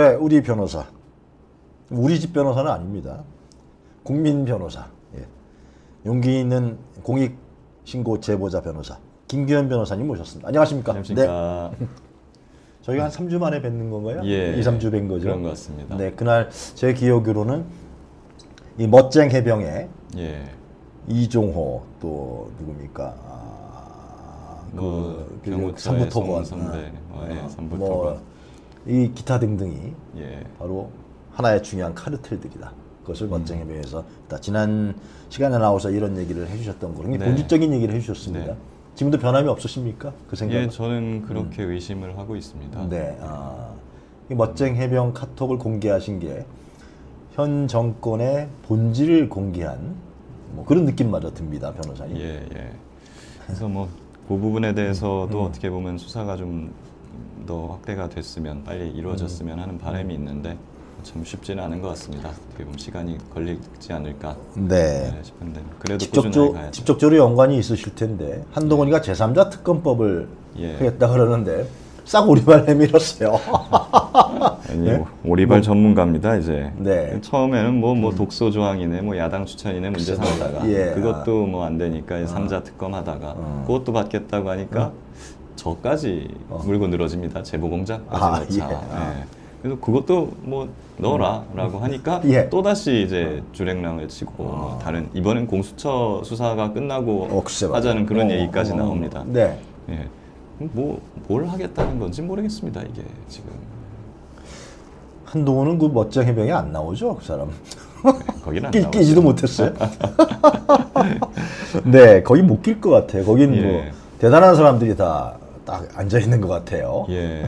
네, 우리 변호사. 우리 집 변호사는 아닙니다. 국민 변호사. 예. 용기 있는 공익 신고 제보자 변호사 김규현 변호사님 모셨습니다. 안녕하십니까? 안녕하십니까. 네. 저희가 한 3주 만에 뵙는 건가요? 예, 2, 3주 뵌 거죠. 그런 것 같습니다. 네, 그날 제 기억으로는 이 멋쟁 해병의 예. 이종호 또 누굽니까? 아, 뭐그 경호처의 삼부토건 성선배, 어, 예, 뭐 삼부토건. 이 기타 등등이 예. 바로 하나의 중요한 카르텔들이다. 그것을 음. 멋쟁 해병에서 지난 시간에 나와서 이런 얘기를 해주셨던 거, 굉장히 네. 본질적인 얘기를 해주셨습니다. 네. 지금도 변함이 없으십니까? 그 생각? 예, 저는 그렇게 의심을 하고 있습니다. 네. 아, 이 멋쟁 해병 카톡을 공개하신 게 현 정권의 본질을 공개한 뭐 그런 느낌마저 듭니다, 변호사님. 예, 예. 그래서 뭐 그 부분에 대해서도 음. 어떻게 보면 수사가 좀 더 확대가 됐으면 빨리 이루어졌으면 음. 하는 바람이 있는데 참 쉽지는 않은 것 같습니다. 어떻게 보면 시간이 걸리지 않을까 네. 네, 싶은데 그래도 직접적, 가야죠. 직접적으로 연관이 있으실 텐데 한동훈이가 제3자 특검법을 예. 하겠다 그러는데 싹 오리발 내밀었어요. 아니, 네? 뭐 오리발 전문가입니다 이제. 네. 음. 처음에는 뭐 뭐 독소 조항이네, 뭐 야당 추천이네 문제 삼다가. 예. 그것도 뭐 안 되니까 삼자 특검 하다가 어. 그것도 받겠다고 하니까 저까지 물고 늘어집니다. 제보 공작까지 아. 예. 아. 예. 그래서 그것도 뭐 넣어라라고 하니까 예. 또 다시 이제 주랭랑을 치고 뭐 다른 이번엔 공수처 수사가 끝나고 어, 말이야. 하자는 그런 어, 얘기까지 어, 나옵니다. 네. 예. 뭐뭘 하겠다는 건지 모르겠습니다 이게 지금. 한동훈은 그 멋쟁 해병이 안 나오죠, 그 사람. 거기는 안 끼, 나오죠. 끼지도 못했어요. 네, 거기 못 낄 것 같아요. 거긴 뭐 예. 대단한 사람들이 다 딱 앉아 있는 것 같아요. 예.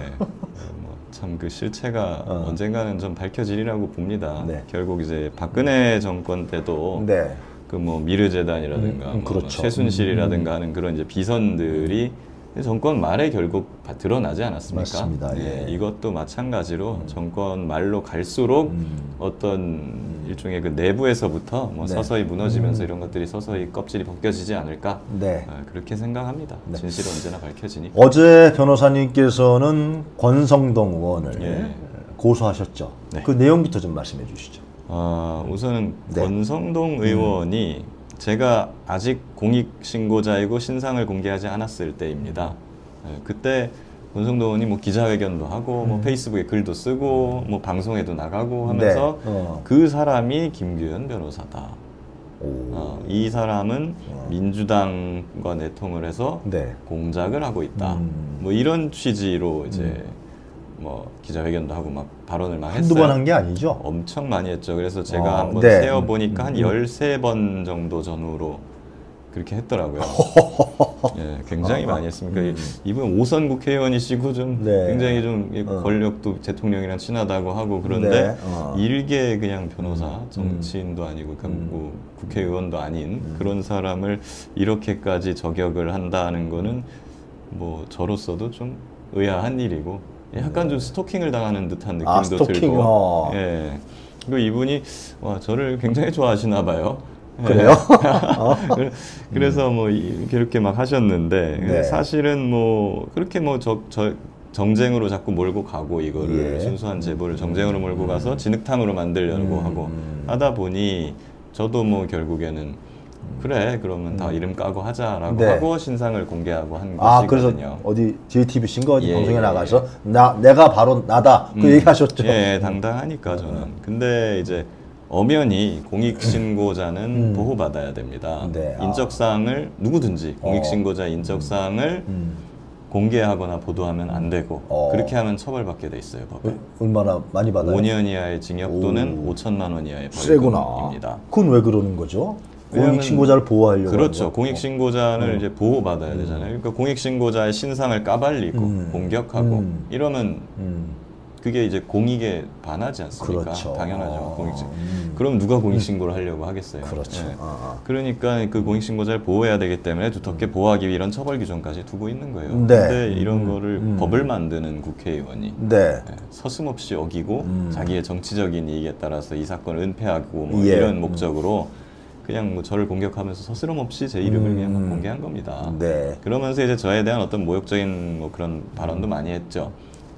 참그 실체가 어. 언젠가는 좀 밝혀지리라고 봅니다. 네. 결국 이제 박근혜 정권 때도 네. 그뭐 미르재단이라든가 음, 음, 뭐 그렇죠. 최순실이라든가 하는 그런 이제 비선들이 정권 말에 결국 다 드러나지 않았습니까? 맞습니다. 예. 이것도 마찬가지로 정권 말로 갈수록 음. 어떤 일종의 그 내부에서부터 뭐 네. 서서히 무너지면서 이런 것들이 서서히 껍질이 벗겨지지 않을까 네. 아, 그렇게 생각합니다. 네. 진실은 언제나 밝혀지니까. 어제 변호사님께서는 권성동 의원을 예. 고소하셨죠. 네. 그 내용부터 좀 말씀해 주시죠. 아, 우선은 네. 권성동 의원이 제가 아직 공익신고자이고 신상을 공개하지 않았을 때입니다. 예, 그때 권성동 의원이 뭐 기자회견도 하고 뭐 페이스북에 글도 쓰고 뭐 방송에도 나가고 하면서 네. 어. 그 사람이 김규현 변호사다. 오. 어, 이 사람은 민주당과 내통을 해서 네. 공작을 하고 있다. 음. 뭐 이런 취지로 이제 뭐 기자회견도 하고 막 발언을 막 한두 했어요. 번한 게 아니죠. 엄청 많이 했죠. 그래서 제가 어, 한번 네. 세어 보니까 한 음. 13번 정도 전후로 그렇게 했더라고요. 예, 굉장히 많이 했습니다. 음. 이분 오선 국회의원이시고 좀 네. 굉장히 좀이 어. 권력도 대통령이랑 친하다고 하고 그런데 네, 어. 일개 그냥 변호사, 정치인도 아니고 그 음. 뭐 국회의원도 아닌 그런 사람을 이렇게까지 저격을 한다는 거는 뭐 저로서도 좀 의아한 일이고 약간 좀 스토킹을 당하는 듯한 느낌도 아, 스토킹, 들고 어. 예. 그리고 이분이 와 저를 굉장히 좋아하시나 봐요. 예. 그래요? 그래- 그래서 뭐 이렇게 이렇게 막 하셨는데 네. 사실은 뭐 그렇게 뭐저 저 정쟁으로 자꾸 몰고 가고 이거를 예. 순수한 제보를 정쟁으로 몰고 가서 진흙탕으로 만들려고 음. 하고 하다 보니 저도 뭐 결국에는 그래 그러면 다 이름 까고 하자라고 네. 하고 신상을 공개하고 한 아, 그래서 것이거든요. 어디 JTBC인가 어디 예, 방송에 예, 나가서 나 내가 바로 나다 그 음. 얘기하셨죠. 예, 당당하니까 저는. 근데 이제 엄연히 공익신고자는 음. 보호받아야 됩니다. 네, 아. 인적사항을 누구든지 어. 공익신고자 인적사항을 음. 공개하거나 보도하면 안 되고 어. 그렇게 하면 처벌받게 돼 있어요 법에. 얼마나 많이 받아요? 5년 이하의 징역 또는 오. 5천만 원 이하의 세구나. 벌금입니다. 그건 왜 그러는 거죠? 왜냐면- 공익 신고자를 보호하려고. 그렇죠. 하는 거. 공익 신고자를 어. 이제 보호받아야 되잖아요. 그러니까 공익 신고자의 신상을 까발리고 음. 공격하고 음. 이러면 음. 그게 이제 공익에 반하지 않습니까? 그렇죠. 당연하죠. 공익신. 음. 그럼 누가 공익 신고를 하려고 하겠어요? 그렇죠. 예. 아, 아. 그러니까 그 공익 신고자를 보호해야 되기 때문에 두텁게 보호하기 위해 이런 처벌 규정까지 두고 있는 거예요. 음. 네. 근데 이런 음. 거를 음. 법을 만드는 국회의원이 네. 예, 서슴없이 어기고 음. 자기의 정치적인 이익에 따라서 이 사건을 은폐하고 뭐 예. 이런 목적으로 그냥 뭐 저를 공격하면서 서스럼 없이 제 이름을 음. 그냥 막 공개한 겁니다. 네. 그러면서 이제 저에 대한 어떤 모욕적인 뭐 그런 발언도 많이 했죠.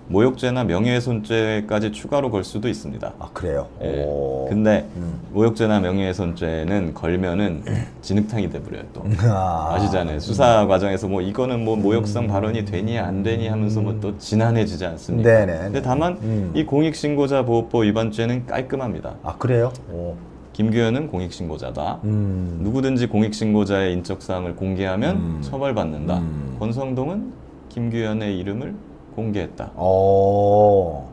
모욕죄나 명예훼손죄까지 추가로 걸 수도 있습니다. 아 그래요. 예. 오. 근데 음. 모욕죄나 명예훼손죄는 걸면은 진흙탕이 돼버려요 또. 아. 아시잖아요. 수사 과정에서 뭐 이거는 뭐 모욕성 발언이 되니 안 되니 하면서 뭐 또 진한해지지 않습니까? 네네. 근데 다만 음. 이 공익신고자 보호법 위반죄는 깔끔합니다. 아 그래요. 오. 김규현은 공익신고자다. 음. 누구든지 공익신고자의 인적사항을 공개하면 음. 처벌받는다. 음. 권성동은 김규현의 이름을 공개했다. 어.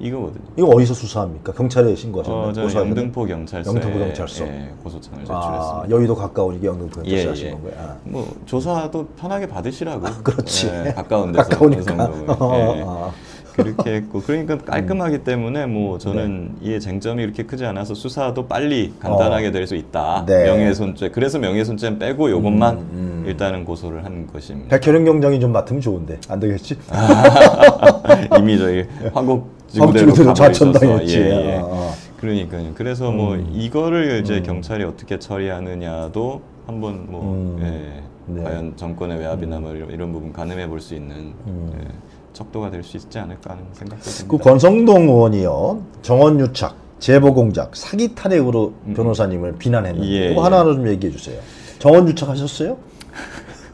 이거거든요. 이거 어디서 수사합니까? 경찰에 신고하셨나요? 어, 고소하셨나요? 영등포 경찰서에 영등포 경찰서. 예, 고소장을 아, 제출했습니다. 여의도 가까우니까 영등포 예, 경찰서 하신 예. 거예요. 아. 뭐 조사도 편하게 받으시라고. 그렇지. 예, 가까운 데서 가까우니까. 어, 예. 어. 그렇게 했고 그러니까 깔끔하기 때문에 뭐 저는 이에 쟁점이 이렇게 크지 않아서 수사도 빨리 간단하게 될수 있다. 네. 명예훼손죄 그래서 명예훼손죄 빼고 요것만 음, 음. 일단은 고소를 한 것입니다. 백혈영 경장이 좀 맡으면 좋은데 안 되겠지? 이미 저희 화곡 지구대로 좌천당했지. 예, 예. 어, 어. 그러니까요. 그래서 뭐 음. 이거를 이제 음. 경찰이 어떻게 처리하느냐도 한번 뭐 음. 예, 네. 과연 정권의 외압이나 뭐 이런, 이런 부분 가늠해 볼 수 있는 음. 예, 척도가 될 수 있지 않을까 하는 생각도 듭니다. 그 권성동 의원이요 정원 유착, 제보 공작, 사기 탄핵으로 변호사님을 비난했는데 음. 예, 이거 예. 하나하나 좀 얘기해 주세요. 정원 유착 하셨어요?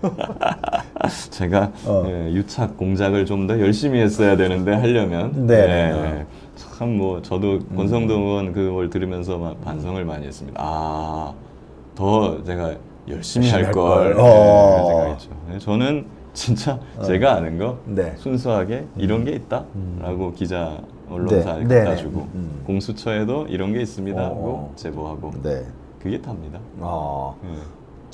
제가 어. 예, 유착 공작을 좀 더 열심히 했어야 되는데 하려면 네. 예, 참뭐 저도 권성동 의원 그걸 들으면서 막 반성을 많이 했습니다. 아, 더 제가 열심히 열심히 할할걸 걸. 어. 예, 생각했죠. 예, 저는 진짜 제가 아는 거 네. 순수하게 이런 게 있다라고 기자 언론사에 네. 갖다 네. 주고 음. 공수처에도 이런 게 있습니다 어, 하고 어. 제보하고 네. 그게 답니다. 어, 예,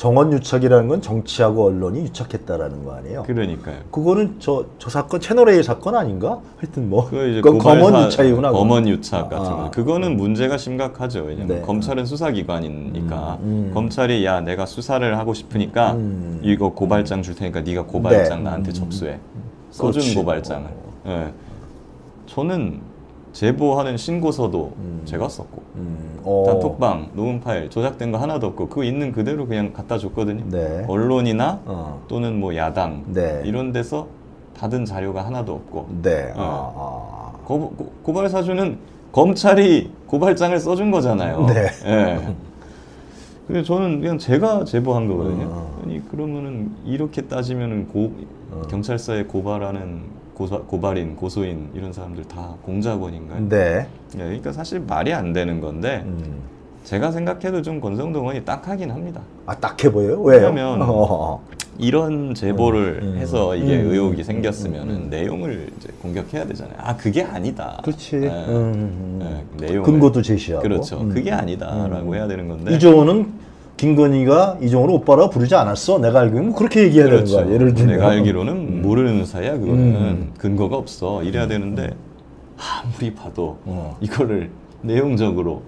정원 유착이라는 건 정치하고 언론이 유착했다라는 거 아니에요? 그러니까요. 그거는 저, 저 사건 채널 A 사건 아닌가? 하여튼 뭐그 그건 검언 유착이구나. 검언 유착 같은 아. 거. 그거는 문제가 심각하죠. 왜냐면 네. 검찰은 수사기관이니까 음, 음. 검찰이 야 내가 수사를 하고 싶으니까 음. 이거 고발장 줄 테니까 네가 고발장 네. 나한테 음. 접수해. 써준 그렇지. 고발장을. 어. 예. 저는 제보하는 신고서도 음. 제가 썼고 음, 어. 단톡방 녹음 파일 조작된 거 하나도 없고 그거 있는 그대로 그냥 갖다 줬거든요. 네. 어. 언론이나 어. 또는 뭐 야당 네. 이런 데서 받은 자료가 하나도 없고 네. 어. 아, 아. 고, 고- 고발 사주는 검찰이 고발장을 써준 거잖아요. 네. 예. 그래서 저는 그냥 제가 제보한 거거든요. 어. 아니 그러면은 이렇게 따지면은 고 어. 경찰서에 고발하는 고사, 고발인, 고소인 이런 사람들 다 공작원인가요? 네. 예, 그러니까 사실 말이 안 되는 건데 음. 제가 생각해도 좀 권성동 의원이 딱하긴 합니다. 아, 딱해 보여요? 왜요? 왜냐면 어. 이런 제보를 음, 음. 해서 이게 음, 의혹이 음, 생겼으면은 음, 음. 내용을 이제 공격해야 되잖아요. 아 그게 아니다. 그렇지. 음. 예, 내용을 근거도 제시하고. 그렇죠. 음. 그게 아니다라고 음. 해야 되는 건데. 이종호는 김건희가 이종호를 오빠라고 부르지 않았어. 내가 알기로는 뭐 그렇게 얘기해야 그렇죠. 되는 거야. 예를 들면. 내가 알기로는 모르는 사이야. 그거는 음. 근거가 없어. 이래야 되는데 아무리 봐도 어. 이거를 내용적으로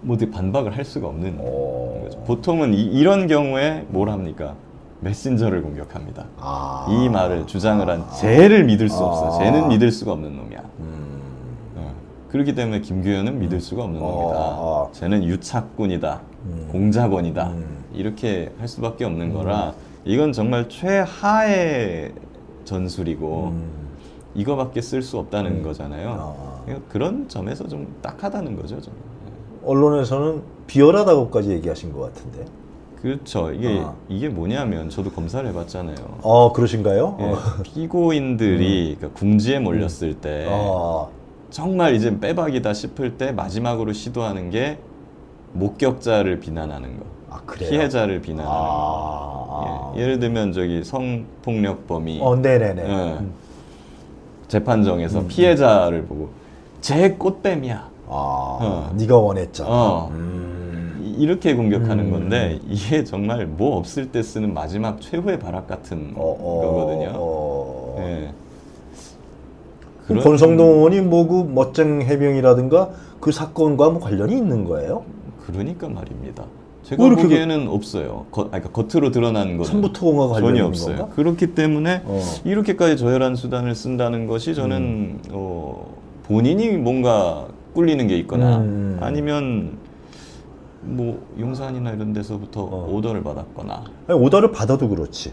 모두 반박을 할 수가 없는 어. 거죠. 보통은 이, 런 경우에 뭘 합니까? 메신저를 공격합니다. 아. 이 말을 주장을 한 쟤를 믿을 수 없어. 아. 쟤는 믿을 수가 없는 놈이야. 음. 어. 그렇기 때문에 김규현은 믿을 수가 없는 어, 놈이다. 어. 쟤는 유착꾼이다. 음. 공작원이다. 음. 이렇게 할 수밖에 없는 거라 이건 정말 최하의 전술이고 음. 이거밖에 쓸 수 없다는 음. 거잖아요. 아. 그러니까 그런 점에서 좀 딱하다는 거죠. 좀. 언론에서는 비열하다고까지 얘기하신 것 같은데. 그렇죠. 이게 아. 이게 뭐냐면 저도 검사를 해봤잖아요. 어, 그러신가요? 예, 어. 피고인들이 그러니까 궁지에 몰렸을 때 어. 정말 이제 빼박이다 싶을 때 마지막으로 시도하는 게 목격자를 비난하는 거, 아? 피해자를 비난하는 거. 아. 예, 예를 들면 저기 성폭력범이 어, 네네네. 예, 음. 재판정에서 피해자를 보고 제 꽃뱀이야. 아, 어. 네가 원했잖아. 어. 음. 이- 이렇게 공격하는 음. 건데 이게 정말 뭐 없을 때 쓰는 마지막 최후의 발악 같은 어, 어, 거거든요. 어. 예. 권성동 의원이 뭐 그 멋쟁 해병이라든가 그 사건과 뭐 관련이 있는 거예요? 그러니까 말입니다. 제가 왜 이렇게 보기에는 없어요. 겉, 아니, 그러니까 겉으로 드러나는 건 선부특공과 관련이 전혀 없어요. 건가? 그렇기 때문에 어. 이렇게까지 저열한 수단을 쓴다는 것이 저는 음. 어, 본인이 뭔가 꿀리는 게 있거나 음. 아니면 뭐 용산이나 이런 데서부터 어. 오더를 받았거나 아니, 오더를 받아도 그렇지.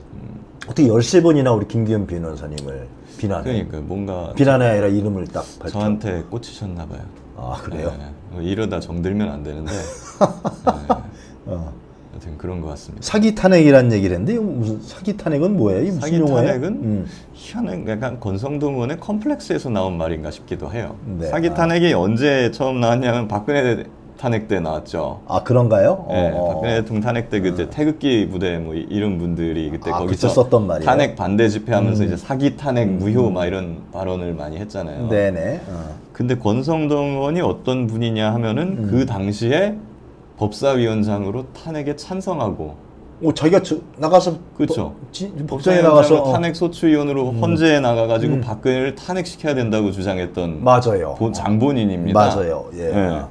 어떻게 13번이나 우리 김기현 변호사님을 비난해? 그러니까 뭔가 비난이 아니라 이름을 딱 발표. 저한테 꽂히셨나 봐요. 아, 그래요? 네, 이러다 정들면 안 되는데. 네, 어. 하여튼 그런 것 같습니다. 사기 탄핵이라는 얘기를 했는데 무슨 사기 탄핵은 뭐예요? 무슨 사기 용어예요? 탄핵은 음. 희한한 약간 권성동 의원의 컴플렉스에서 나온 말인가 싶기도 해요. 네. 사기 아. 탄핵이 언제 처음 나왔냐면 박근혜 탄핵 때 나왔죠. 아 그런가요? 네, 어. 박근혜 대통령 탄핵 때 그때 태극기 부대 뭐 이- 이런 분들이 그때 아, 거기서 썼던 말이에요? 탄핵 반대 집회하면서 음. 이제 사기 탄핵 무효 막 이런 발언을 많이 했잖아요. 네네. 어. 근데 권성동 의원이 어떤 분이냐 하면은 음. 그 당시에 법사위원장으로 탄핵에 찬성하고 오 자기가 저, 나가서 그렇죠. 법- 법정에 나가서 어. 음. 탄핵 소추위원으로 헌재에 나가가지고 박근혜를 탄핵시켜야 된다고 주장했던 맞아요. 본- 장본인입니다. 맞아요. 예. 예.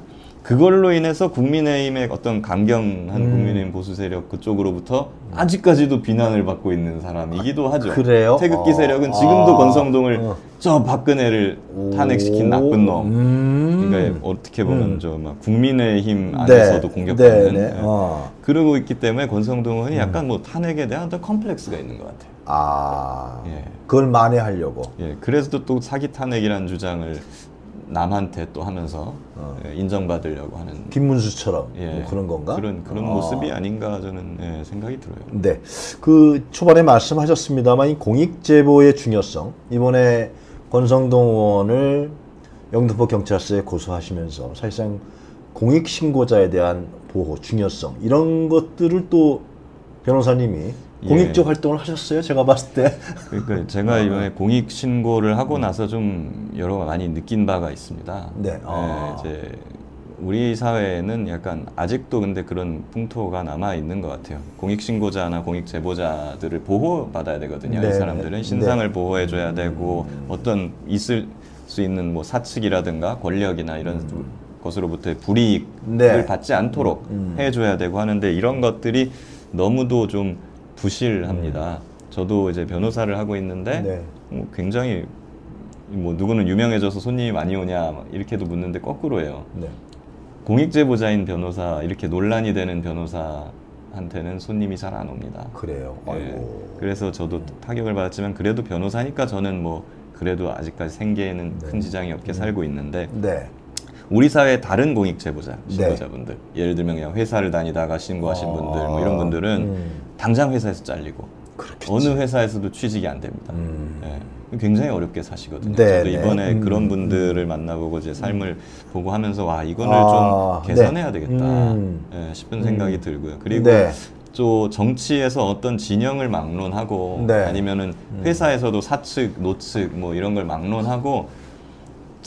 그걸로 인해서 국민의힘의 어떤 강경한 음. 국민의힘 보수 세력 그쪽으로부터 아직까지도 비난을 받고 있는 사람이기도 하죠. 그래요? 태극기 어. 세력은 지금도 아. 권성동을 어. 저 박근혜를 탄핵시킨 오. 나쁜 놈. 음. 그러니까 어떻게 보면 음. 저막 국민의힘 네. 안에서도 공격받는 네, 네. 예. 어. 그러고 있기 때문에 권성동 의원이 약간 뭐 탄핵에 대한 어떤 컴플렉스가 있는 것 같아요. 아 예. 그걸 만회하려고. 예, 그래서 또 사기 탄핵이라는 주장을 남한테 또 하면서 어. 예, 인정받으려고 하는 김문수처럼 예, 뭐 그런 건가? 그런 그런 어. 모습이 아닌가 저는 예, 생각이 들어요. 네. 그 초반에 말씀하셨습니다만 이 공익 제보의 중요성 이번에 권성동 의원을 영등포 경찰서에 고소하시면서 사실상 공익 신고자에 대한 보호 중요성 이런 것들을 또 변호사님이 예. 공익적 활동을 하셨어요. 제가 봤을 때. 그러니까 제가 이번에 공익 신고를 하고 나서 좀 여러 많이 느낀 바가 있습니다. 네. 예, 아. 이제 우리 사회에는 약간 아직도 근데 그런 풍토가 남아 있는 것 같아요. 공익 신고자나 공익 제보자들을 보호 받아야 되거든요. 네, 이 사람들은 네. 신상을 보호해 줘야 되고 어떤 있을 수 있는 뭐 사측이라든가 권력이나 이런 것으로부터의 불이익을 음. 네. 받지 않도록 음. 해줘야 되고 하는데 이런 것들이 너무도 좀 부실합니다. 저도 이제 변호사를 하고 있는데 네. 뭐 굉장히 뭐 누구는 유명해져서 손님이 많이 오냐 막 이렇게도 묻는데 거꾸로예요. 네. 공익 제보자인 변호사 이렇게 논란이 되는 변호사한테는 손님이 잘 안 옵니다. 그래요. 예. 아이고. 그래서 저도 타격을 받았지만 그래도 변호사니까 저는 뭐 그래도 아직까지 생계에는 큰 지장이 없게 살고 있는데 네. 우리 사회 다른 공익 제보자 네. 신고자분들 예를 들면 그냥 회사를 다니다가 신고하신 아, 분들 뭐 이런 분들은 음. 당장 회사에서 잘리고 그렇겠지. 어느 회사에서도 취직이 안 됩니다. 음. 예. 굉장히 어렵게 사시거든요. 네, 저도 네. 이번에 음, 그런 분들을 만나보고 제 삶을 보고 하면서 와 이거는 아, 좀 개선해야 네. 되겠다 음. 예, 싶은 생각이 들고요. 그리고 네. 또 정치에서 어떤 진영을 막론하고 네. 아니면은 회사에서도 사측, 노측 뭐 이런 걸 막론하고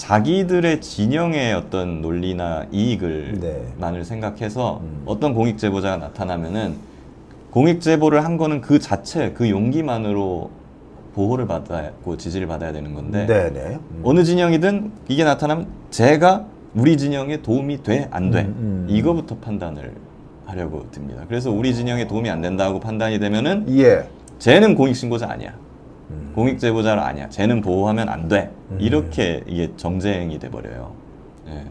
자기들의 진영의 어떤 논리나 이익을 네. 만을 생각해서 음. 어떤 공익 제보자가 나타나면은 공익 제보를 한 거는 그 자체 그 용기만으로 보호를 받고 지지를 받아야 되는 건데 네네. 음. 어느 진영이든 이게 나타나면 제가 우리 진영에 도움이 돼 안돼 음, 음. 이거부터 판단을 하려고 듭니다. 그래서 우리 진영에 도움이 안 된다고 판단이 되면은 예. 쟤는 공익 신고자 아니야. 음. 공익 제보자는 아니야. 쟤는 보호하면 안 돼. 이렇게 이게 정쟁이 돼 버려요. 예.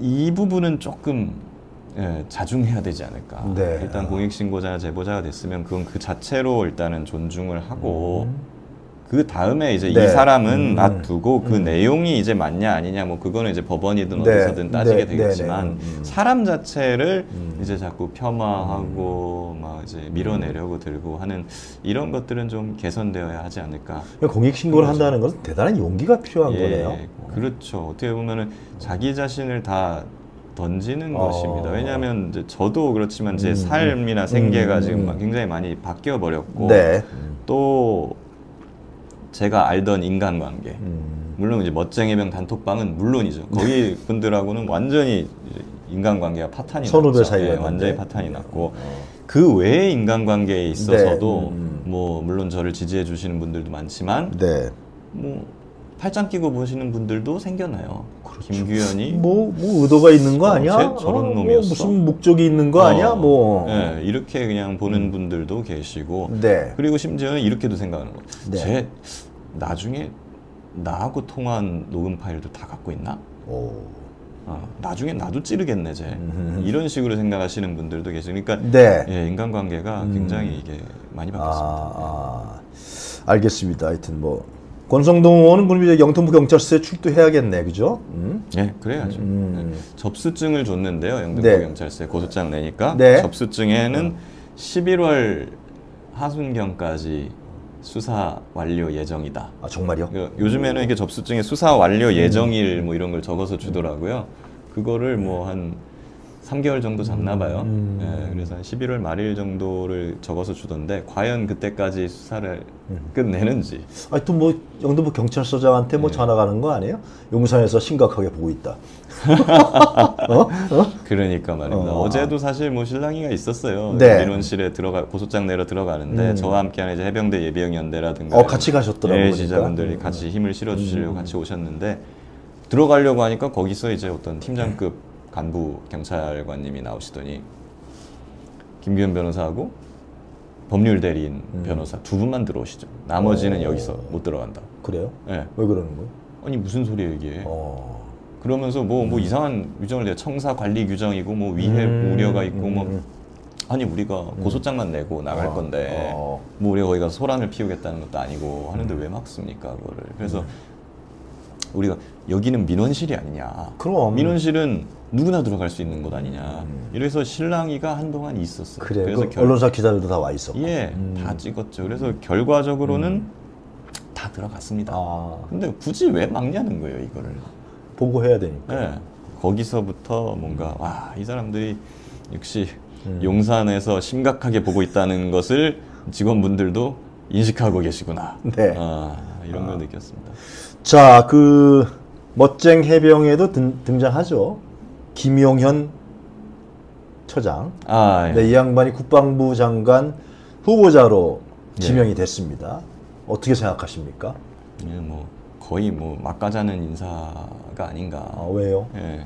이 부분은 조금 예, 자중해야 되지 않을까. 네. 일단 공익 신고자 제보자가 됐으면 그건 그 자체로 일단은 존중을 하고 그 다음에 이제 네. 이 사람은 음. 놔두고 그 내용이 이제 맞냐 아니냐 뭐 그거는 이제 법원이든 네. 어디서든 따지게 네. 되겠지만 네. 네. 음. 사람 자체를 이제 자꾸 폄하하고 막 이제 밀어내려고 들고 하는 이런 것들은 좀 개선되어야 하지 않을까. 공익 신고를 한다는 것은 대단한 용기가 필요한 거네요. 그렇죠. 어떻게 보면은 자기 자신을 다 던지는 어. 것입니다. 왜냐하면 이제 저도 그렇지만 제 음, 삶이나 생계가 음, 지금 음. 막 굉장히 많이 바뀌어 버렸고 네. 또 제가 알던 인간관계 음. 물론 이제 멋쟁이병 단톡방은 물론이죠. 거기 분들하고는 완전히 인간관계가 파탄이 선후배 났죠. 사이였는데. 예, 완전히 파탄이 났고 그 외의 인간관계에 있어서도 네, 음. 뭐 물론 저를 지지해 주시는 분들도 많지만 네. 뭐 팔짱 끼고 보시는 분들도 생겨나요. 김규현이 뭐, 뭐 의도가 있는 거 어, 아니야? 쟤 저런 뭐 놈이었어? 무슨 목적이 있는 거 어, 아니야? 뭐. 예, 이렇게 그냥 보는 분들도 계시고 네. 그리고 심지어는 이렇게도 생각하는 거예요. 네. 쟤 나중에 나하고 통화한 녹음 파일도 다 갖고 있나? 오. 아, 나중에 나도 찌르겠네 쟤 이런 식으로 생각하시는 분들도 계시니까 네. 예, 인간관계가 굉장히 이게 많이 바뀌었습니다. 아, 아, 알겠습니다. 하여튼 뭐 권성동 의원은 그럼 이제 영등포 경찰서에 출두해야겠네, 그죠? 음? 예, 그래야죠. 음. 예. 접수증을 줬는데요. 영등포 네. 경찰서에 고소장 내니까 네. 접수증에는 11월 하순경까지 수사 완료 예정이다. 아 정말요? 그 요즘에는 이게 접수증에 수사 완료 예정일 뭐 이런 걸 적어서 주더라고요. 그거를 뭐한 3개월 정도 잡나 봐요. 음. 예, 그래서 한 11월 말일 정도를 적어서 주던데 과연 그때까지 수사를 끝내는지 아니 또뭐 영등포 경찰서장한테 네. 뭐 전화 가는 거 아니에요? 용산에서 심각하게 보고 있다. 어? 어? 그러니까 말입니다. 어. 어. 제도 사실 뭐 실랑이가 있었어요. 네. 민원실에 들어가 고소장 내러 들어가는데 음. 저와 함께하는 이제 해병대 예비역 연대라든가 어, 같이 가셨더라고요, 예, 보니까. 지자분들이 음. 같이 힘을 실어 주시려고 음. 같이 오셨는데 들어가려고 하니까 거기서 이제 어떤 팀장급 간부 경찰관님이 나오시더니 김규현 변호사하고 법률 대리인 음. 변호사 두 분만 들어오시죠. 나머지는 어. 여기서 못 들어간다. 그래요? 예. 왜 그러는 거예요? 아니 무슨 소리 얘기해? 어. 그러면서 뭐뭐 이상한 규정을 내 청사 관리 규정이고 뭐 위해 음, 우려가 있고 뭐 음. 아니 우리가 고소장만 내고 나갈 어, 건데 어. 뭐 우리가 거기 가서 소란을 피우겠다는 것도 아니고 하는데 왜 막습니까 그거를 그래서 음. 우리가 여기는 민원실이 아니냐 그럼. 민원실은 누구나 들어갈 수 있는 곳 아니냐 음. 이래서 신랑이가 한동안 있었어요 그래. 그래서 그 언론사 기자들도 다 와 있었고. 예, 음. 다 찍었죠 그래서 결과적으로는 다 들어갔습니다 아 근데 굳이 왜 막냐는 거예요 이거를 보고해야 되니까. 네. 거기서부터 뭔가 와 이 사람들이 역시 음. 용산에서 심각하게 보고 있다는 것을 직원분들도 인식하고 계시구나. 네. 아, 이런 걸 느꼈습니다. 자, 그 멋쟁 해병에도 등, 등장하죠. 김용현 처장. 아, 예. 네, 이 양반이 국방부 장관 후보자로 예. 지명이 됐습니다. 어떻게 생각하십니까? 예, 뭐 거의 뭐 막가자는 인사가 아닌가. 아, 왜요? 예.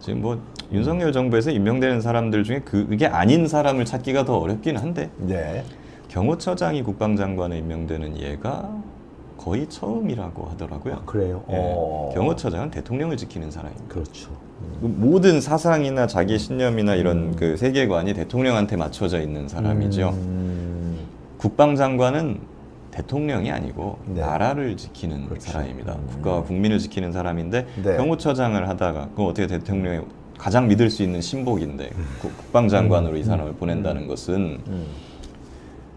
지금 뭐 윤석열 정부에서 임명되는 사람들 중에 그- 그게 아닌 사람을 찾기가 더 어렵긴 한데 네. 경호처장이 국방장관에 임명되는 예가 거의 처음이라고 하더라고요. 그래요. 예. 어. 경호처장은 대통령을 지키는 사람입니다. 그렇죠. 그 모든 사상이나 자기 신념이나 이런 그 세계관이 대통령한테 맞춰져 있는 사람이죠. 음, 국방장관은 대통령이 아니고 네. 나라를 지키는 그렇죠. 사람입니다. 음. 국가와 국민을 지키는 사람인데 네. 경호처장을 하다가 그 어떻게 대통령이 가장 믿을 수 있는 신복인데 음. 국- 국방장관으로 이 사람을 보낸다는 것은 음.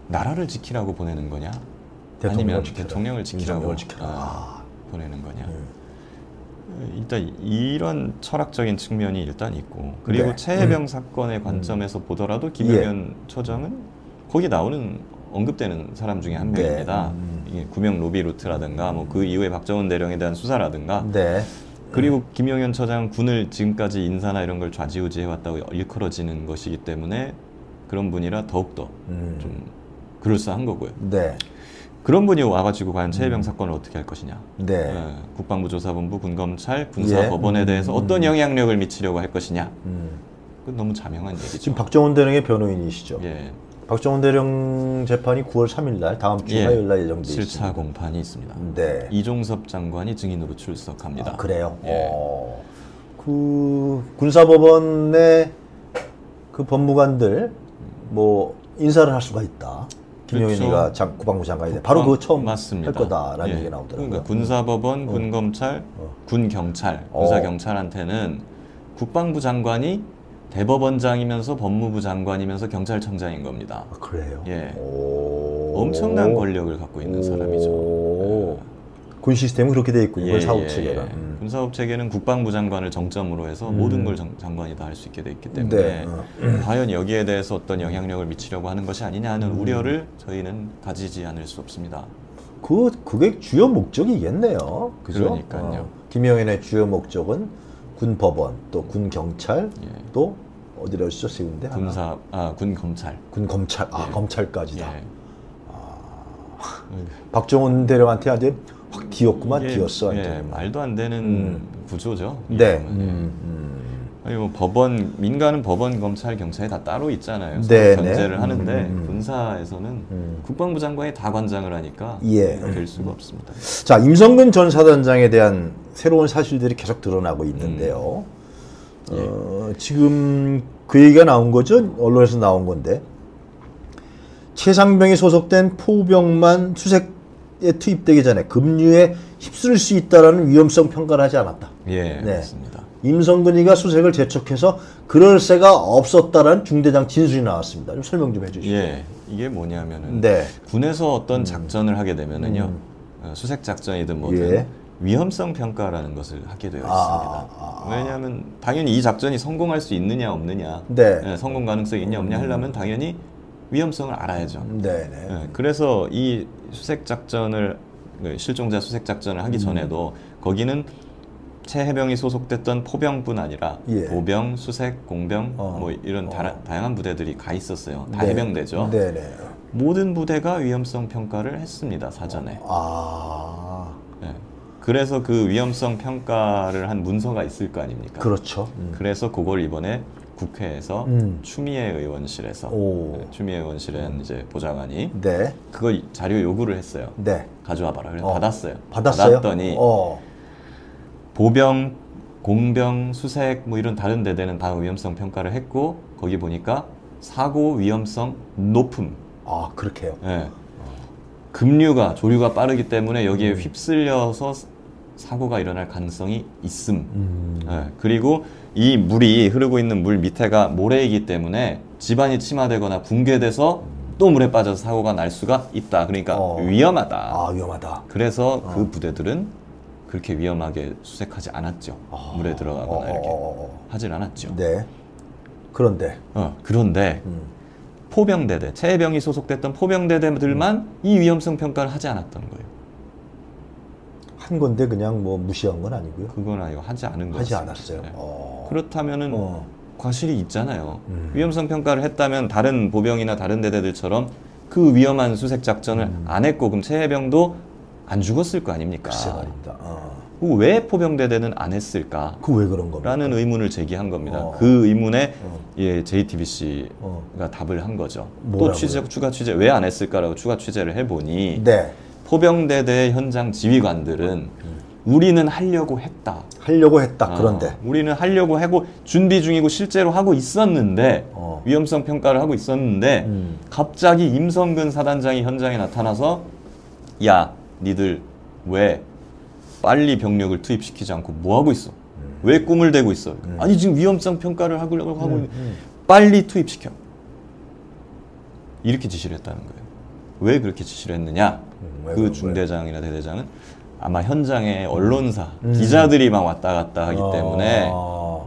나라를 지키라고 보내는 거냐? 대통령을 아니면 지켜라. 대통령을 지키라고 지켜라. 아, 아. 보내는 거냐? 음. 일단 이런 철학적인 측면이 일단 있고 그리고 네. 최해병 사건의 관점에서 보더라도 김용현 처장은 거기 나오는 언급되는 사람 중에 한 네. 명입니다. 음. 이게 구명 로비 루트라든가 뭐 그 이후에 박정훈 대령에 대한 수사라든가 네. 그리고 김용현 처장은 군을 지금까지 인사나 이런 걸 좌지우지해 왔다고 일컬어지는 것이기 때문에 그런 분이라 더욱더 음. 좀 그럴싸한 거고요. 네. 그런 분이 와가지고 과연 최해병 사건을 어떻게 할 것이냐. 네. 예, 국방부 조사본부 군검찰 군사법원에 예. 대해서 어떤 영향력을 미치려고 할 것이냐 음. 그건 너무 자명한 얘기죠. 지금 박정훈 대령의 변호인이시죠. 예, 박정훈 대령 재판이 9월 3일 날 다음 주 예. 화요일 날 예정돼 7차 있습니다. 공판이 있습니다. 네. 이종섭 장관이 증인으로 출석합니다. 아, 그래요. 예. 어. 그 군사법원의 그 법무관들 뭐 인사를 할 수가 있다. 김용현이가 그렇죠. 장, 국방부 장관이 돼. 바로 그거 처음 맞습니다. 할 거다라는 예. 얘기가 나오더라고요. 그러니까 군사법원, 군검찰, 어. 군경찰, 어. 군사경찰한테는 국방부 장관이 대법원장이면서 법무부 장관이면서 경찰청장인 겁니다. 아, 그래요. 예. 오. 엄청난 권력을 갖고 있는 사람이죠. 오. 군 시스템은 그렇게 돼 있군요. 군 사업 예, 체계가. 예. 음. 군 사업 체계는 국방부 장관을 정점으로 해서 음. 모든 걸 장, 장관이 다 할 수 있게 돼 있기 때문에 네. 어. 과연 여기에 대해서 어떤 영향력을 미치려고 하는 것이 아니냐 하는 음. 우려를 저희는 가지지 않을 수 없습니다. 그 그게 주요 목적이겠네요. 그죠? 그러니까요. 어, 김영현의 주요 목적은 군 법원 또 군 경찰 예. 또 어디로 하시죠 세운데. 군사 아 군 검찰. 군 검찰 아 예. 검찰까지다. 예. 박정훈 대령한테 아주 확 뒤었구만 이게, 뒤었어. 예. 말도 안 되는 음. 구조죠. 네. 음, 음. 아니 뭐 법원 민간은 법원 검찰 경찰이 다 따로 있잖아요. 네, 서로 견제를 네. 하는데 음, 음. 군사에서는 음. 국방부 장관이 다 관장을 하니까 예. 될 수가 없습니다. 자 임성근 전 사단장에 대한 새로운 사실들이 계속 드러나고 있는데요. 음. 어, 지금 그 얘기가 나온 거죠? 언론에서 나온 건데 최상병이 소속된 포병만 수색에 투입되기 전에 급류에 휩쓸 수 있다라는 위험성 평가를 하지 않았다. 예, 네. 맞습니다. 임성근이가 수색을 재촉해서 그럴 새가 없었다라는 중대장 진술이 나왔습니다. 좀 설명 좀 해주시죠. 예, 이게 뭐냐면은 네. 군에서 어떤 작전을 하게 되면은요 어, 수색 작전이든 뭐든 음. 예. 위험성 평가라는 것을 하게 되어 있습니다. 아, 아, 아. 왜냐하면 당연히 이 작전이 성공할 수 있느냐 없느냐, 네. 예, 성공 가능성이 있냐 없냐 하려면 당연히 위험성을 알아야죠. 네네. 예, 그래서 이 수색 작전을 그 실종자 수색 작전을 음. 하기 전에도 거기는 최해병이 소속됐던 포병뿐 아니라 예. 보병, 수색, 공병 어. 뭐 이런 다, 다양한 부대들이 가 있었어요. 다 네. 해병대죠. 네네. 모든 부대가 위험성 평가를 했습니다 사전에. 아 예. 그래서 그 위험성 평가를 한 문서가 있을 거 아닙니까? 그렇죠. 음. 그래서 그걸 이번에 국회에서 음. 추미애 의원실에서 오. 예, 추미애 의원실엔 이제 보좌관이 네. 그거 자료 요구를 했어요. 네. 가져와 봐라. 그래서 어. 받았어요. 받았어요? 받았더니 어. 보병, 공병, 수색 뭐 이런 다른 데대는 다 위험성 평가를 했고 거기 보니까 사고 위험성 높음. 아 그렇게요. 예. 급류가 조류가 빠르기 때문에 여기에 음. 휩쓸려서 사고가 일어날 가능성이 있음. 음. 예. 그리고 이 물이 흐르고 있는 물 밑에가 모래이기 때문에 집안이 침하되거나 붕괴돼서 또 물에 빠져서 사고가 날 수가 있다. 그러니까 어. 위험하다. 아 위험하다. 그래서 어. 그 부대들은 그렇게 위험하게 수색하지 않았죠. 아. 물에 들어가거나 어, 이렇게 어, 어, 하진 않았죠. 어. 네. 그런데 어, 그런데 음. 포병대대, 최해병이 소속됐던 포병대대들만 이 위험성 평가를 하지 않았던 거예요. 한 건데 그냥 뭐 무시한 건 아니고요. 그건 아니고 하지 않은 하지 거였습니다. 않았어요. 네. 어. 그렇다면은 어. 과실이 있잖아요. 음. 위험성 평가를 했다면 다른 보병이나 다른 대대들처럼 그 위험한 수색 작전을 음. 안 했고 그럼 최해병도 안 죽었을 거 아닙니까? 글쎄 말입니다. 어. 그왜 포병대대는 안 했을까? 그 왜 그런 겁니까? 라는 의문을 제기한 겁니다. 어. 그 의문에 어. 예, JTBC가 어. 답을 한 거죠. 뭐라고요? 또 취재, 추가 취재 왜 안 했을까라고 추가 취재를 해보니 네. 포병대대 현장 지휘관들은 우리는 하려고 했다. 하려고 했다. 어, 그런데 우리는 하려고 하고 준비 중이고 실제로 하고 있었는데 어. 위험성 평가를 하고 있었는데 음. 갑자기 임성근 사단장이 현장에 나타나서 야 니들 왜 빨리 병력을 투입시키지 않고 뭐 하고 있어? 왜 꿈을 대고 있어? 아니 지금 위험성 평가를 하려고 하고 있는데 음. 빨리 투입시켜. 이렇게 지시를 했다는 거예요. 왜 그렇게 지시를 했느냐? 음, 왜그 중대장이나 대대장은 아마 현장에 언론사, 음. 기자들이 막 왔다 갔다 하기 어. 때문에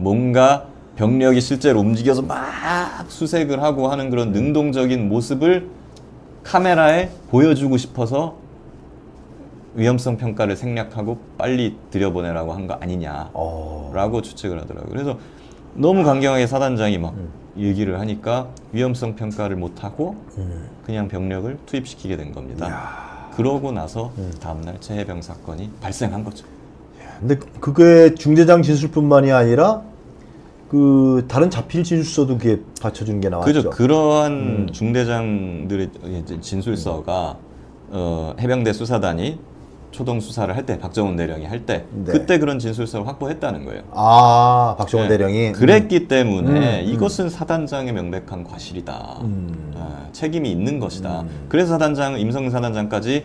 뭔가 병력이 실제로 움직여서 막 수색을 하고 하는 그런 능동적인 모습을 카메라에 보여주고 싶어서 위험성 평가를 생략하고 빨리 들여보내라고 한 거 아니냐라고 어. 추측을 하더라고요. 그래서 너무 강경하게 사단장이 막 음. 얘기를 하니까 위험성 평가를 못하고 음. 그냥 병력을 투입시키게 된 겁니다. 그러고 나서 다음날 최해병 사건이 발생한 거죠. 근데 그게 중대장 진술뿐만이 아니라 그 다른 자필 진술서도 그게 받쳐준 게 나왔죠. 그죠. 그러한 음. 중대장들의 진술서가 어, 해병대 수사단이 초동 수사를 할 때 박정훈 대령이 할때 네. 그때 그런 진술서를 확보했다는 거예요. 아 박정원 네. 대령이 그랬기 때문에 음, 음. 이것은 사단장의 명백한 과실이다. 음. 아, 책임이 있는 것이다. 음. 그래서 사단장 임성 사단장까지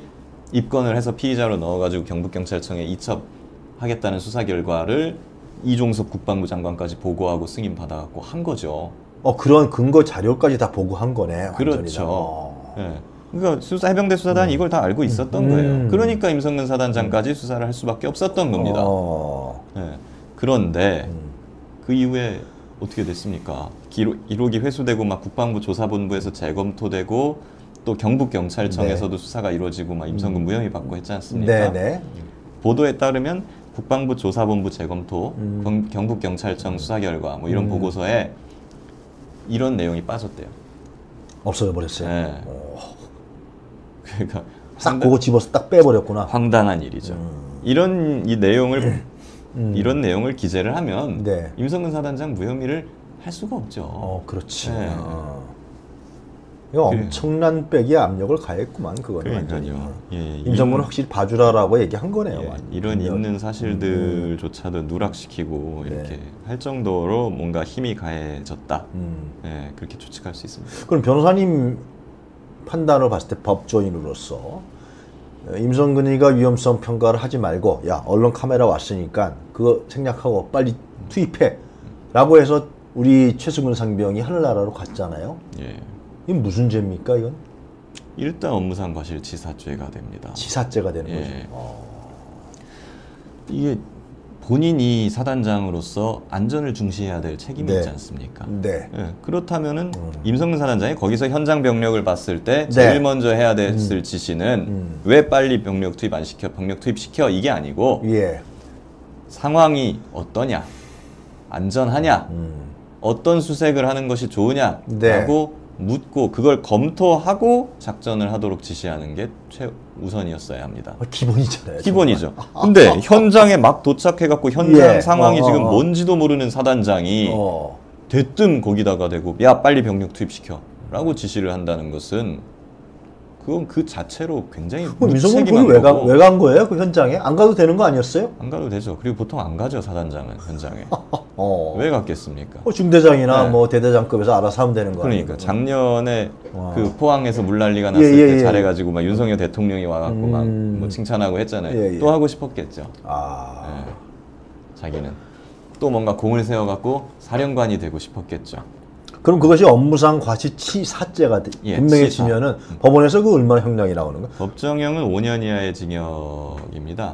입건을 해서 피의자로 넣어가지고 경북경찰청에 이첩하겠다는 수사 결과를 이종섭 국방부 장관까지 보고하고 승인 받아갖고 한 거죠. 어 그런 근거 자료까지 다 보고한 거네. 그렇죠. 어. 예. 그러니까 수사 해병대 수사단이 이걸 다 알고 있었던 음. 거예요. 그러니까 임성근 사단장까지 수사를 할 수밖에 없었던 겁니다. 어. 예. 그런데 음. 그 이후에 어떻게 됐습니까? 기록, 기록이 회수되고 막 국방부 조사본부에서 재검토되고 또 경북 경찰청에서도 수사가 이루어지고 막 임성근 무혐의 받고 했지 않습니까? 네. 네네. 보도에 따르면 국방부 조사본부 재검토, 음. 경, 경북 경찰청 수사 결과 뭐 이런 음. 보고서에 이런 내용이 빠졌대요. 없어져 버렸어요. 네. 어. 그러니까 싹 상당- 그거 집어서 딱 빼버렸구나. 황당한 일이죠. 음. 이런 이 내용을 음. 이런 내용을 기재를 하면 네. 임성근 사단장 무혐의를 할 수가 없죠. 어 그렇지. 네. 어. 이거 그래. 엄청난 백이 압력을 가했구만 그거는 완전히. 그러니까요. 예, 임성근은 이런- 확실히 봐주라라고 얘기한 거네요. 예. 이런. 있는 사실들조차도 누락시키고 네. 이렇게 할 정도로 뭔가 힘이 가해졌다. 음. 예, 그렇게 추측할 수 있습니다. 그럼 변호사님 판단을 봤을 때 법조인으로서 어, 임성근이가 위험성 평가를 하지 말고 야 언론 카메라 왔으니까 그거 생략하고 빨리 투입해 라고 해서 우리 최승근 상병이 하늘나라로 갔잖아요. 예. 이 무슨 죄입니까 이건? 일단 업무상 과실치사죄가 됩니다. 지사죄가 되는 예. 거죠. 어. 이게 본인이 사단장으로서 안전을 중시해야 될 책임이 네. 있지 않습니까? 네. 예, 그렇다면은 임성근 사단장이 거기서 현장 병력을 봤을 때 네. 제일 먼저 해야 됐을 지시는 음. 왜 빨리 병력 투입 안 시켜 병력 투입 시켜 이게 아니고 예. 상황이 어떠냐 안전하냐 음. 어떤 수색을 하는 것이 좋으냐라고 네. 묻고 그걸 검토하고 작전을 하도록 지시하는 게 최우선이었어야 합니다. 어, 기본이잖아요. 기본이죠. 근데 현장에 막 도착해갖고 현장 예. 상황이 어, 지금 어, 어. 뭔지도 모르는 사단장이 어. 대뜸 거기다가 대고 야 빨리 병력 투입시켜 라고 지시를 한다는 것은 그건 그 자체로 굉장히 무책임한 군이 왜간 거예요? 그 현장에 안 가도 되는 거 아니었어요? 안 가도 되죠. 그리고 보통 안 가죠 사단장은 현장에 어. 왜 갔겠습니까? 뭐 중대장이나 네. 뭐 대대장급에서 알아서 하면 되는 거 그러니까 아니에요? 작년에 와. 그 포항에서 물난리가 났을 예, 예, 때 예. 잘해가지고 막 윤석열 대통령이 와갖고 음. 막뭐 칭찬하고 했잖아요. 예, 예. 또 하고 싶었겠죠. 아. 예. 자기는 또 뭔가 공을 세워갖고 사령관이 되고 싶었겠죠. 그럼 그것이 업무상 과시치사죄가 돼- 예, 분명해지면은 법원에서 그 얼마나 형량이 나오는 거야? 법정형은 5년 이하의 징역입니다.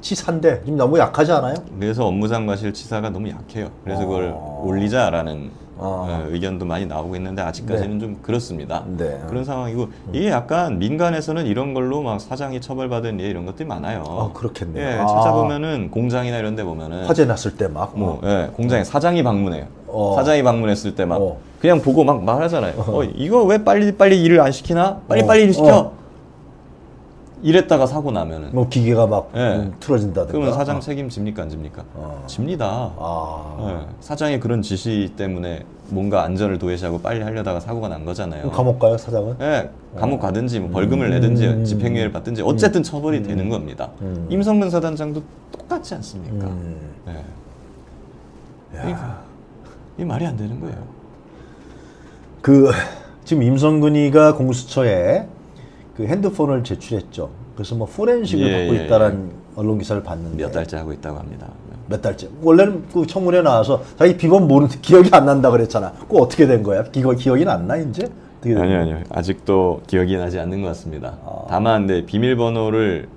치사인데 지금 너무 약하지 않아요? 그래서 업무상 과실치사가 너무 약해요. 그래서 그걸 어. 올리자라는 어. 어, 의견도 많이 나오고 있는데 아직까지는 좀 그렇습니다. 네. 그런 상황이고 이게 약간 민간에서는 이런 걸로 막 사장이 처벌받은 예 이런 것들이 많아요. 아, 그렇겠네요. 예, 아. 찾아보면은 공장이나 이런 데 보면은 화재 났을 때 막. 뭐 예, 공장에 사장이 방문해요. 어. 사장이 방문했을 때막 어. 그냥 보고 막 말하잖아요. 어, 이거 왜 빨리 빨리 일을 안 시키나? 빨리 어. 빨리 일 시켜. 어. 이랬다가 사고 나면은 뭐 기계가 막 예. 음, 틀어진다든가. 그러면 사장 책임집니까 안 집니까? 어. 집니다. 아. 예, 사장의 그런 지시 때문에 뭔가 안전을 도외시하고 빨리 하려다가 사고가 난 거잖아요. 그럼 감옥 가요 사장은? 예, 감옥 가든지 뭐 벌금을 음. 내든지 집행유예를 받든지 어쨌든 처벌이 되는 겁니다. 음. 임성근 사단장도 똑같지 않습니까? 음. 예. 그러니까 이 말이 안 되는 거예요. 그 지금 임성근이가 공수처에 그 핸드폰을 제출했죠. 그래서 뭐 포렌식을 예, 받고 예, 있다라는 언론 기사를 봤는데 몇 달째 하고 있다고 합니다. 몇 달째. 원래는 그 청문회 나와서 자기 비번 모르는데 기억이 안 난다 그랬잖아. 그거 어떻게 된 거야? 기억 기억이 안 나 이제? 아니요, 거야? 아니요. 아직도 기억이 나지 않는 것 같습니다. 아. 다만, 네, 비밀번호를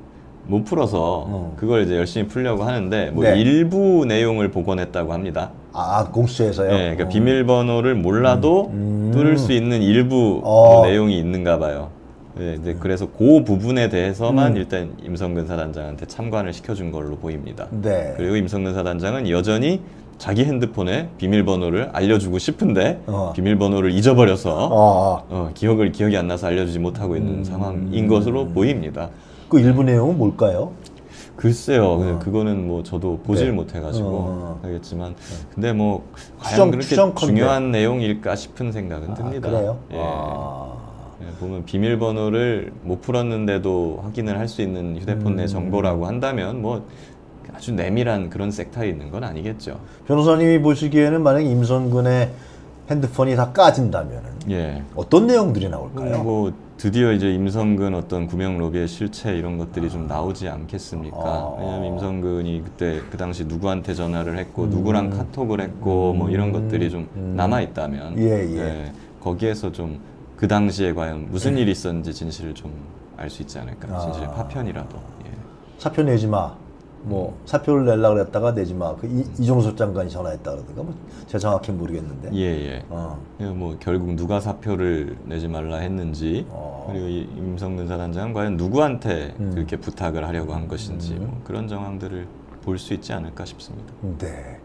못 풀어서 어. 그걸 이제 열심히 풀려고 하는데 뭐 네. 일부 내용을 복원했다고 합니다. 아 공수처에서요. 네, 그러니까 어. 비밀번호를 몰라도 음. 뚫을 수 있는 일부 어. 그 내용이 있는가 봐요. 네, 이제 그래서 그 부분에 대해서만 음. 일단 임성근 사단장한테 참관을 시켜준 걸로 보입니다. 네. 그리고 임성근 사단장은 여전히 자기 핸드폰에 비밀번호를 알려주고 싶은데 어. 비밀번호를 잊어버려서 어, 어, 기억을 기억이 안 나서 알려주지 못하고 있는 음. 상황인 것으로 보입니다. 그 일부 내용은 뭘까요? 글쎄요, 근데 그거는 뭐 저도 보질 네. 못해가지고 어. 하겠지만, 근데 뭐 과연 추정- 그렇게 추정컨대. 중요한 내용일까 싶은 생각은 듭니다. 아, 그래요? 예. 아. 예, 보면 비밀번호를 못 풀었는데도 확인을 할 수 있는 휴대폰 내 음. 정보라고 한다면 뭐 아주 내밀한 그런 섹터에 있는 건 아니겠죠. 변호사님이 보시기에는 만약 임성근의 핸드폰이 다 까진다면은 예. 어떤 내용들이 나올까요? 뭐 드디어 이제 임성근 어떤 구명 로비의 실체 이런 것들이 좀 나오지 않겠습니까? 아. 왜냐하면 임성근이 그때 그 당시 누구한테 전화를 했고 누구랑 카톡을 했고 뭐 이런 것들이 좀 음. 남아 있다면 예, 예. 거기에서 좀 그 당시에 과연 무슨 일이 있었는지 진실을 좀 알 수 있지 않을까? 진실의 아. 파편이라도. 예. 사표 내지 마. 뭐 사표를 내려고 그랬다가 내지 마. 그 이, 이종섭 장관이 전화했다 그러던가 뭐 제가 정확히 모르겠는데. 예, 예. 어. 예, 뭐 결국 누가 사표를 내지 말라 했는지 어. 그리고 이 임성근 사단장은 과연 누구한테 음. 그렇게 부탁을 하려고 한 것인지 뭐 그런 정황들을 볼 수 있지 않을까 싶습니다. 네.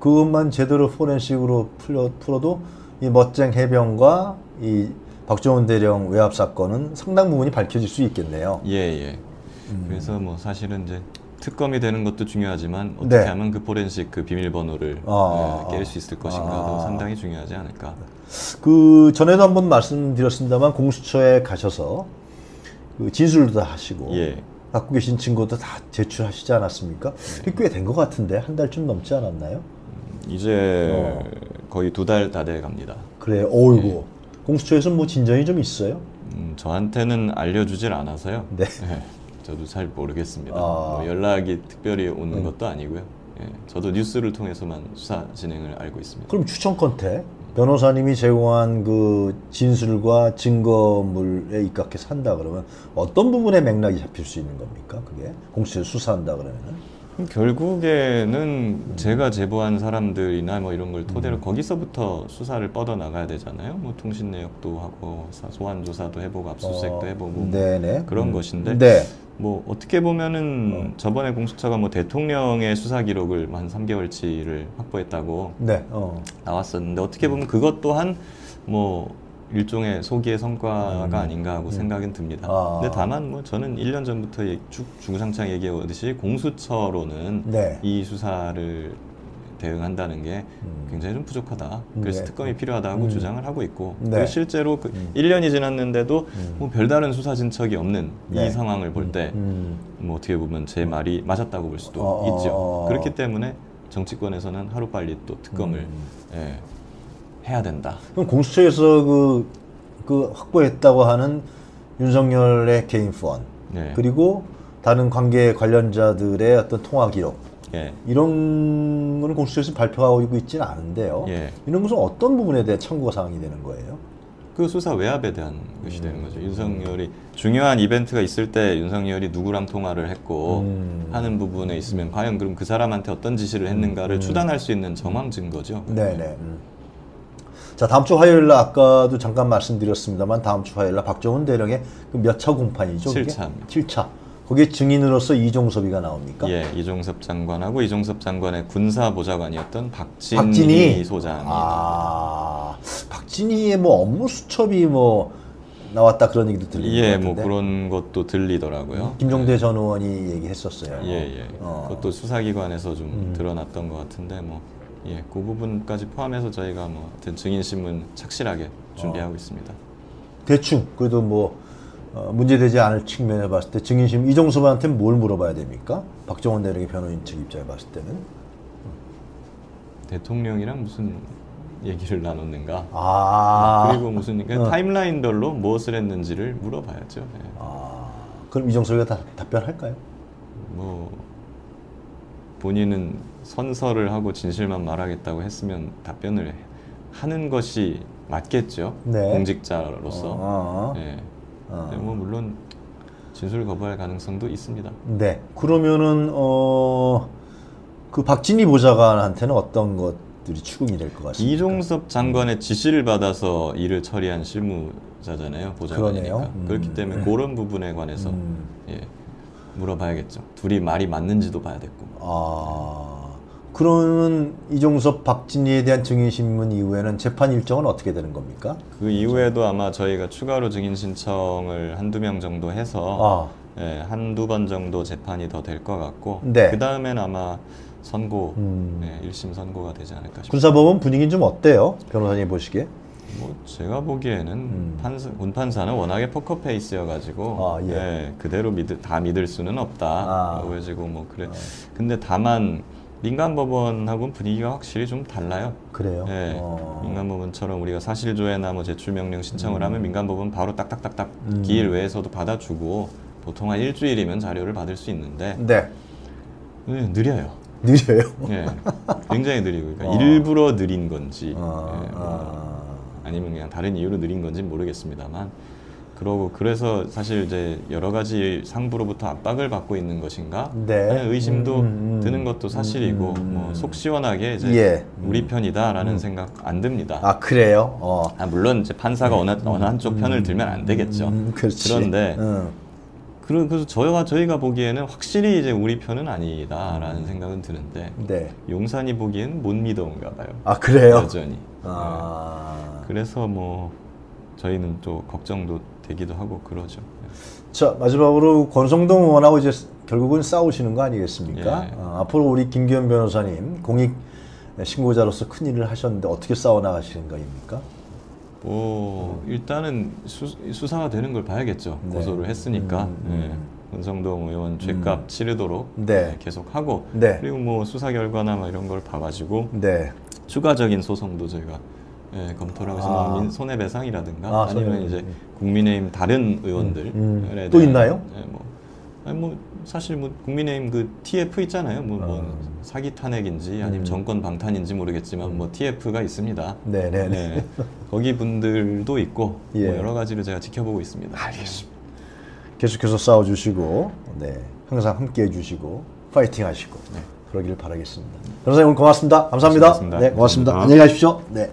그것만 제대로 포렌식으로 풀려, 풀어도 이 멋쟁 해병과 이 박정훈 대령 외압 사건은 상당 부분이 밝혀질 수 있겠네요. 예, 예. 음. 그래서 뭐 사실은 이제 특검이 되는 것도 중요하지만 어떻게 네. 하면 그 포렌식 그 비밀번호를 아. 깰수 있을 것인가도 아. 상당히 중요하지 않을까. 그 전에도 한번 말씀드렸습니다만 공수처에 가셔서 그 진술도 다 하시고 예. 갖고 계신 증거도 다 제출하시지 않았습니까? 네. 꽤된 것 같은데 한 달쯤 넘지 않았나요? 이제 어. 거의 두 달 다 돼 갑니다. 그래, 어이구. 공수처에서 뭐 진전이 좀 있어요? 음, 저한테는 알려주질 않아서요. 네. 저도 잘 모르겠습니다. 아. 뭐 연락이 특별히 오는 음. 것도 아니고요. 예, 저도 뉴스를 통해서만 수사 진행을 알고 있습니다. 그럼 추천 컨택 변호사님이 제공한 그 진술과 증거물에 입각해서 한다 그러면 어떤 부분의 맥락이 잡힐 수 있는 겁니까? 그게 공수처에 수사한다 그러면은 결국에는 제가 제보한 사람들이나 뭐 이런 걸 토대로 음. 거기서부터 수사를 뻗어 나가야 되잖아요. 뭐 통신 내역도 하고 사- 소환 조사도 해보고 압수수색도 어, 해보고 뭐 네네 그런 음. 것인데 네. 뭐 어떻게 보면은 저번에 공수처가 뭐 대통령의 수사 기록을 한 3개월치를 확보했다고 네. 어. 나왔었는데 어떻게 보면 그것 또한 뭐 일종의 소기의 성과가 아닌가 하고 생각은 듭니다. 음. 아. 근데 다만 뭐 저는 1년 전부터 쭉 주구장창 얘기하듯이 공수처로는 네. 이 수사를 대응한다는 게 음. 굉장히 좀 부족하다. 그래서 네. 특검이 필요하다고 음. 주장을 하고 있고 네. 실제로 그 음. 1년이 지났는데도 음. 뭐 별다른 수사 진척이 없는 네. 이 상황을 볼 때뭐 음. 어떻게 보면 제 말이 맞았다고 볼 수도 어, 있죠. 어, 어. 그렇기 때문에 정치권에서는 하루 빨리 또 특검을 음. 예, 해야 된다. 그럼 공수처에서 그, 그 확보했다고 하는 윤석열의 개인 폰 네. 그리고 다른 관계 관련자들의 어떤 통화 기록 예. 이런 거는 공수처에서 발표하고 있지는 않은데요. 예. 이런 것은 어떤 부분에 대해 참고 사항이 되는 거예요? 그 수사 외압에 대한 음. 것이 되는 거죠. 윤석열이 중요한 이벤트가 있을 때 윤석열이 누구랑 통화를 했고 음. 하는 부분에 있으면 과연 그럼 그 사람한테 어떤 지시를 했는가를 추단할 수 있는 정황 증거죠. 네네. 음. 자 다음 주 화요일 날 아까도 잠깐 말씀드렸습니다만 다음 주 화요일 날 박정훈 대령의 그 몇 차 공판이죠? 그게? 7차. 7차. 거기에 증인으로서 이종섭이가 나옵니까? 예, 이종섭 장관하고 이종섭 장관의 군사 보좌관이었던 박진희, 박진희 소장이 아 박진희의 뭐 업무 수첩이 뭐 나왔다 그런 얘기도 들리는 예, 것뭐 같은데. 그런 것도 들리더라고요. 김종대 전 의원이 얘기했었어요. 예, 예. 어. 그것도 수사기관에서 좀 음. 드러났던 것 같은데 뭐 예, 그 부분까지 포함해서 저희가 뭐 하여튼 증인 신문 착실하게 준비하고 있습니다. 대충 그래도 뭐 어, 문제되지 않을 측면에 봤을 때 증인심 이종섭한테 뭘 물어봐야 됩니까? 박정원 대령의 변호인 측 입장에 봤을 때는 대통령이랑 무슨 얘기를 나눴는가? 아 그리고 무슨 그러니까 어. 타임라인별로 무엇을 했는지를 물어봐야죠. 예. 아, 그럼 이종섭이가 다, 답변할까요? 뭐 본인은 선서를 하고 진실만 말하겠다고 했으면 답변을 하는 것이 맞겠죠. 네. 공직자로서. 어, 예. 어. 근데 뭐 물론 진술 거부할 가능성도 있습니다. 네. 그러면은 어, 그 박진희 보좌관한테는 어떤 것들이 추궁이 될 것 같습니까? 이종섭 장관의 지시를 받아서 일을 처리한 실무자잖아요. 보좌관이니까. 음. 그렇기 때문에 그런 부분에 관해서 음. 예, 물어봐야겠죠. 둘이 말이 맞는지도 봐야 됐고. 아 그러면 이종섭 박진희에 대한 증인 신문 이후에는 재판 일정은 어떻게 되는 겁니까? 그 이후에도 아마 저희가 추가로 증인 신청을 한두 명 정도 해서 아, 예, 한두 번 정도 재판이 더 될 것 같고 네. 그 다음엔 아마 선고, 음. 예, 1심 선고가 되지 않을까 싶습니다. 군사법원 분위기는 좀 어때요? 변호사님 보시기에? 뭐 제가 보기에는 음. 판사, 군판사는 워낙에 포커페이스여가지고 아, 예. 그대로 믿을, 다 믿을 수는 없다 아. 보여지고 뭐 그래 어. 근데 다만 민간법원하고는 분위기가 확실히 좀 달라요 그래요? 예, 어. 민간법원처럼 우리가 사실조회나 뭐 제출명령 신청을 하면 민간법원 바로 딱딱딱딱 음. 기일 외에서도 받아주고 보통 한 일주일이면 자료를 받을 수 있는데 네. 예, 느려요 느려요. 예, 굉장히 느리고 그러니까 어. 일부러 느린 건지 아, 예, 뭐 아. 아니면 그냥 다른 이유로 느린 건지 는 모르겠습니다만 그러고 그래서 사실 이제 여러 가지 상부로부터 압박을 받고 있는 것인가 네. 하는 의심도 음, 음, 음. 드는 것도 사실이고 음, 음. 뭐속 시원하게 이제 예. 우리 편이다라는 생각 안 듭니다. 아 그래요? 어. 아, 물론 이제 판사가 어느, 어느 한쪽 편을 들면 안 되겠죠. 음, 그렇지. 그런데 응. 그러- 그래서 저희가 저희가 보기에는 확실히 이제 우리 편은 아니다라는 생각은 드는데 네. 용산이 보기에는 못 믿어온가 봐요. 아 그래요? 여전히. 네. 아. 그래서 뭐 저희는 또 걱정도 되기도 하고 그러죠. 자 마지막으로 권성동 의원하고 이제 결국은 싸우시는 거 아니겠습니까? 예. 어, 앞으로 우리 김기현 변호사님 공익 신고자로서 큰 일을 하셨는데 어떻게 싸워 나가시는 거입니까? 뭐 일단은 수, 수사가 되는 걸 봐야겠죠. 네. 고소를 했으니까 음, 음. 예. 권성동 의원 죄값 치르도록 네. 예, 계속 하고 네. 그리고 뭐 수사 결과나 뭐 이런 걸 봐가지고 네. 추가적인 소송도 저희가 예, 검토를 하고 있습니다. 아. 민- 손해배상이라든가 아, 아, 니면 손해배상. 이제 국민의힘 다른 의원들 음. 에또 대한, 있나요? 예, 뭐, 아니 뭐 사실 뭐 국민의힘 그 TF 있잖아요. 뭐, 뭐 아. 사기 탄핵인지 아니면 음. 정권 방탄인지 모르겠지만 뭐 TF가 있습니다. 네, 네, 네. 네. 거기 분들도 있고 예. 뭐 여러 가지를 제가 지켜보고 있습니다. 알겠습니다. 계속해서 싸워주시고, 네, 항상 함께 해 주시고, 파이팅 하시고, 네. 그러기를 바라겠습니다. 변호사님 오늘 고맙습니다. 감사합니다. 고맙습니다. 네, 고맙습니다. 감사합니다. 안녕히 가십시오. 네.